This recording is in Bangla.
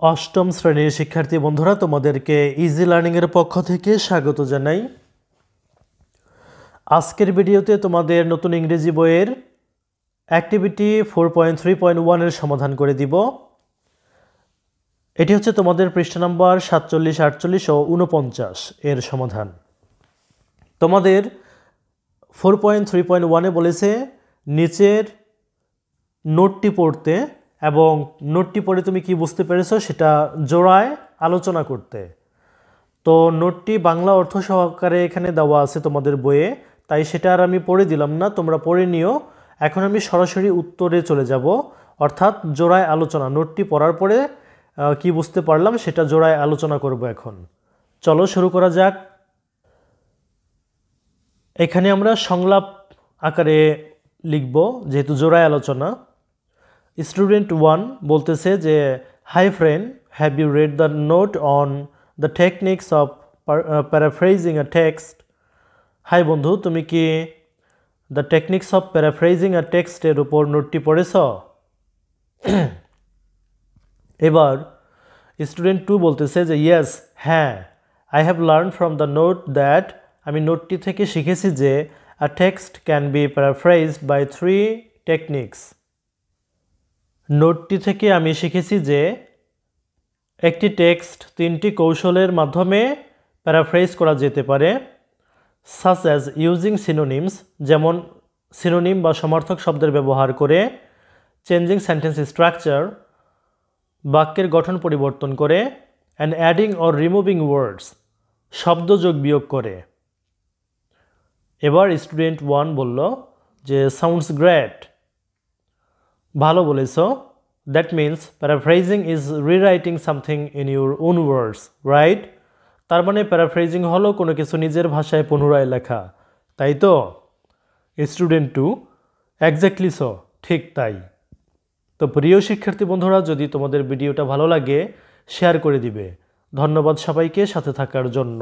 অষ্টম শ্রেণির শিক্ষার্থী বন্ধুরা, তোমাদেরকে ইজি লার্নিংয়ের পক্ষ থেকে স্বাগত জানাই। আজকের ভিডিওতে তোমাদের নতুন ইংরেজি বইয়ের activity four point three point ওয়ানের সমাধান করে দিব। এটি হচ্ছে তোমাদের পৃষ্ঠা নাম্বার সাতচল্লিশ, আটচল্লিশ ও উনপঞ্চাশ এর সমাধান। তোমাদের ফোর পয়েন্ট থ্রি পয়েন্ট ওয়ানে বলেছে, নিচের নোটটি পড়তে এবং নোটটি পড়ে তুমি কি বুঝতে পেরেছ সেটা জোড়ায় আলোচনা করতে। তো নোটটি বাংলা অর্থ সহকারে এখানে দেওয়া আছে তোমাদের বইয়ে, তাই সেটা আর আমি পড়ে দিলাম না, তোমরা পড়ে নিও। এখন আমি সরাসরি উত্তরে চলে যাব, অর্থাৎ জোড়ায় আলোচনা। নোটটি পড়ার পরে কি বুঝতে পারলাম সেটা জোড়ায় আলোচনা করব এখন। চলো শুরু করা যাক। এখানে আমরা সংলাপ আকারে লিখব, যেহেতু জোড়ায় আলোচনা। স্টুডেন্ট ওয়ান বলতেছে যে, hi friend have you read the note on the techniques of paraphrasing a text hi বন্ধু, তুমি কি the techniques of paraphrasing a টেক্সটের উপর নোটটি পড়েছ? এবার, স্টুডেন্ট টু বলতেছে যে ইয়েস হ্যাঁ I have learn from the note that আমি নোটটি থেকে শিখেছি যে a text can be paraphrased by three techniques নোটটি থেকে আমি শিখেছি যে একটি টেক্সট তিনটি কৌশলের মাধ্যমে প্যারাফ্রাইজ করা যেতে পারে সাস অ্যাজ ইউজিং সিনোনিমস যেমন সিনোনিম বা সমর্থক শব্দের ব্যবহার করে চেঞ্জিং সেন্টেন্স স্ট্রাকচার বাক্যের গঠন পরিবর্তন করে and adding or removing words শব্দ যোগ বিয়োগ করে। এবার স্টুডেন্ট ওয়ান বলল যে সাউন্ডস গ্রেট ভালো বলেছ। That means paraphrasing is rewriting something in your own words right তার মানে প্যারাফ্রাইজিং হলো কোনো কিছু নিজের ভাষায় পুনরায় লেখা, তাই তো? স্টুডেন্ট টু একজ্যাক্টলি সো ঠিক তাই। তো প্রিয় শিক্ষার্থী বন্ধুরা, যদি তোমাদের ভিডিওটা ভালো লাগে শেয়ার করে দিবে। ধন্যবাদ সবাইকে সাথে থাকার জন্য।